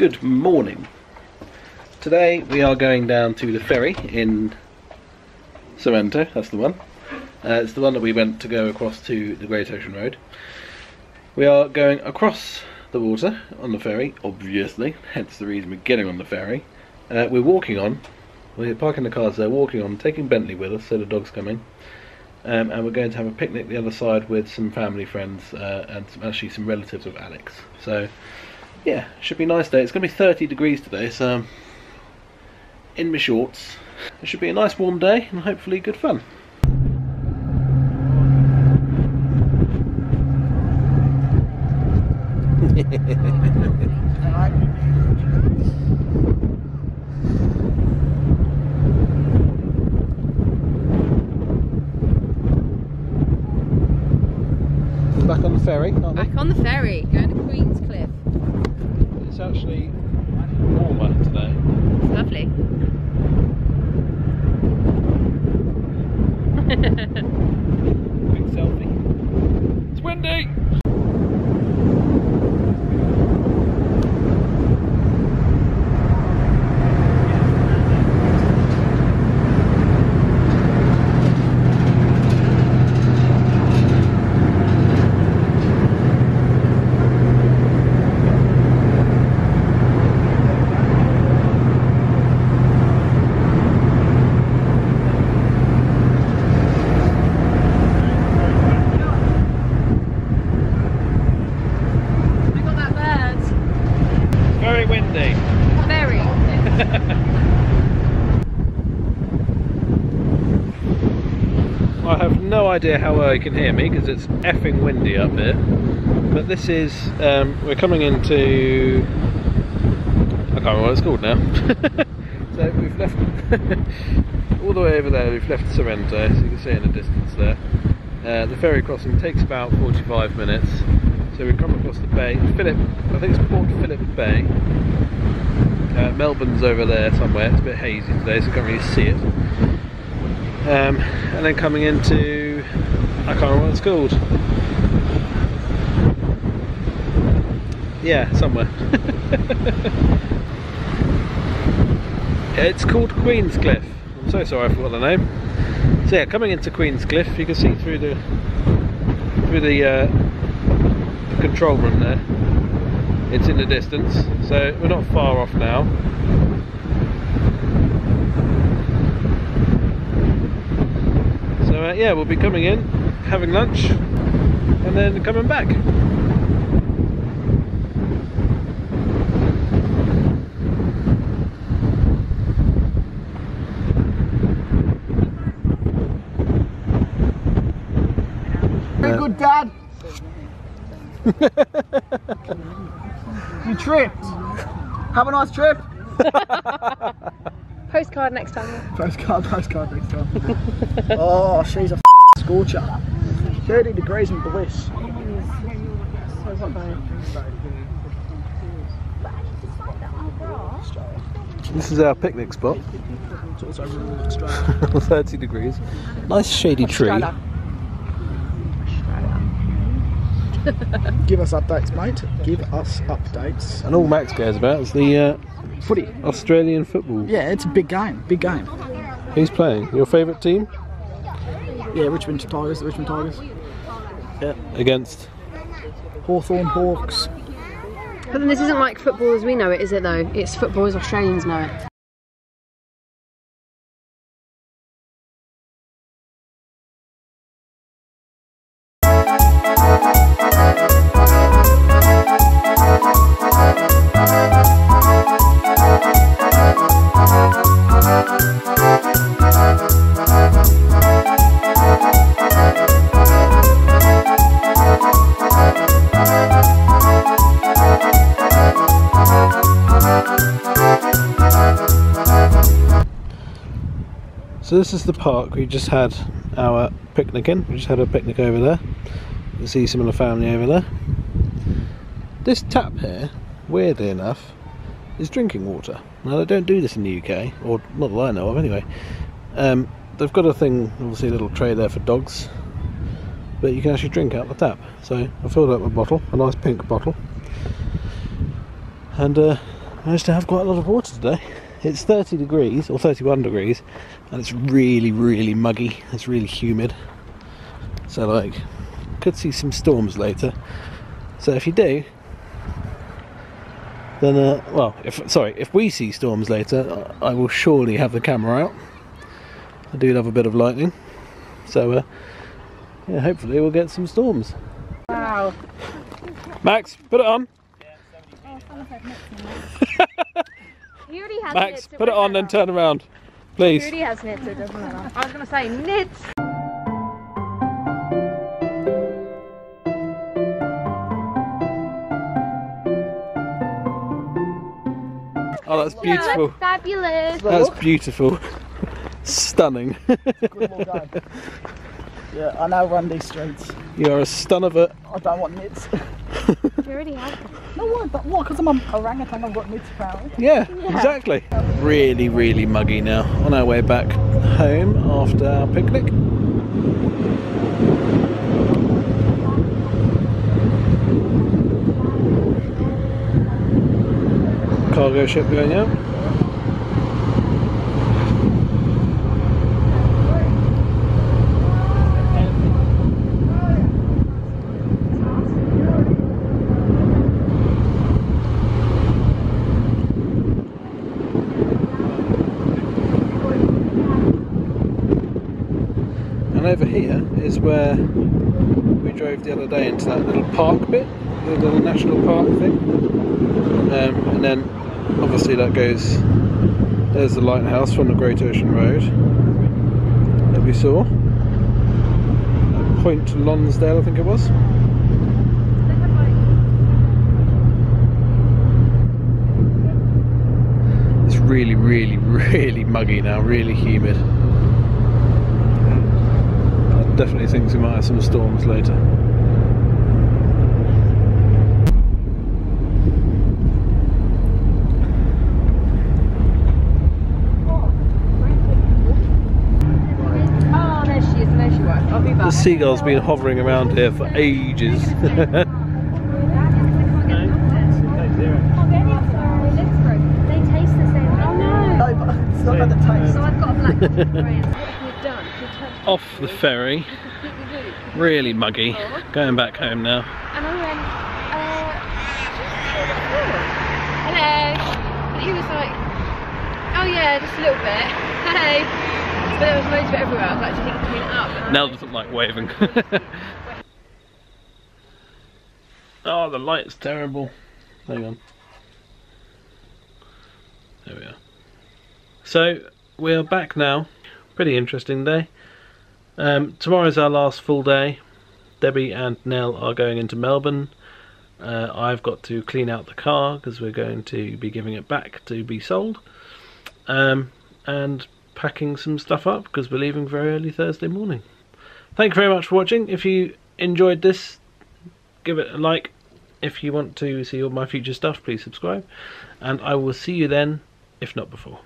Good morning. Today we are going down to the ferry in Sorrento, that's the one. Uh, it's the one that we went to go across to the Great Ocean Road. We are going across the water on the ferry, obviously, hence the reason we're getting on the ferry. Uh, we're walking on, we're parking the cars there, walking on, taking Bentley with us, so the dog's coming. Um, and we're going to have a picnic the other side with some family friends uh, and some, actually some relatives of Alex. So, yeah, should be a nice day. It's going to be 30 degrees today, so I'm in my shorts. It should be a nice warm day and hopefully good fun. Back on the ferry, aren't we? Back on the ferry, going to Queenscliff. It's actually warmer today. It's Lovely. Quick selfie. It's windy! We got that bird. Very windy. Very. I have no idea how well you can hear me because it's effing windy up here. But this is, um, we're coming into, I can't remember what it's called now. so we've left, all the way over there, we've left Sorrento, so you can see in the distance there. Uh, the ferry crossing takes about 45 minutes. So we come across the bay, Philip, I think it's Port Phillip Bay. Uh, Melbourne's over there somewhere, it's a bit hazy today so I can't really see it. Um, and then coming into I can't remember what it's called. Yeah, somewhere. it's called Queenscliff. I'm so sorry I forgot the name. So yeah, coming into Queenscliff, you can see through the through the, uh, the control room there. It's in the distance, so we're not far off now. So uh, yeah, we'll be coming in, having lunch, and then coming back. Very good, Dad. you tripped. Have a nice trip. Postcard next time. Postcard, postcard next time. oh, she's a f- scorcher. 30 degrees in bliss. This is our picnic spot. It's also rural Australia. 30 degrees. Nice shady tree. Give us updates, mate. Give us updates. And all Max cares about is the uh, Footy. Australian football. Yeah, it's a big game. Big game. Who's playing? Your favourite team? Yeah, Richmond Tigers, the Richmond Tigers. Yeah. Against? Hawthorn Hawks. But then this isn't like football as we know it, is it though? It's football as Australians know it. So this is the park we just had our picnic in. We just had a picnic over there. You can see some of the family over there. This tap here, weirdly enough, is drinking water. Now they don't do this in the UK, or not that I know of anyway. Um, they've got a thing, obviously a little tray there for dogs, but you can actually drink out the tap. So I filled up a bottle, a nice pink bottle, and uh, managed to have quite a lot of water today. It's 30 degrees or 31 degrees, and it's really, really muggy. It's really humid. So, like, could see some storms later. So, if you do, then, uh, well, if sorry, if we see storms later, I will surely have the camera out. I do love a bit of lightning, so uh, yeah, hopefully we'll get some storms. Wow. Max, put it on. He already has Max, put it on, then turn around, please. He has nits, so it doesn't matter. I was going to say nits. Oh, that's beautiful. Fabulous. That's beautiful. Stunning. Good well done. Yeah, I now run these streets. you are a stun of it. I don't want nits. He already has. no, why? But what? Because I'm an orangutan, I've got nits apparently. Yeah, exactly. Really, really muggy now. On our way back home after our picnic. Cargo ship going out. Over here is where we drove the other day into that little park bit, the little national park thing. Um, and then obviously that goes, there's the lighthouse from the Great Ocean Road that we saw. Point Lonsdale, I think it was. It's really, really, really muggy now, really humid. I definitely thinks we might have some storms later. Oh, there she is. There she was. I'll be The back. seagull's been hovering around here for ages. They taste the same. Oh no. Oh, no, oh, it's not about the taste. So I've got a black coffee brand. What have you done? You turned Off the ferry, really muggy. Going back home now. And I went, uh, hello. And he was like, oh yeah, just a little bit. Hey. But there was loads of it everywhere. I was actually thinking to clean it up. Nell doesn't like waving. oh, the light's terrible. Hang on. There we are. So, we're back now. Pretty interesting day. Um, tomorrow's our last full day. Debbie and Nell are going into Melbourne. Uh, I've got to clean out the car because we're going to be giving it back to be sold. Um, and packing some stuff up because we're leaving very early Thursday morning. Thank you very much for watching. If you enjoyed this, give it a like. If you want to see all my future stuff, please subscribe. And I will see you then, if not before.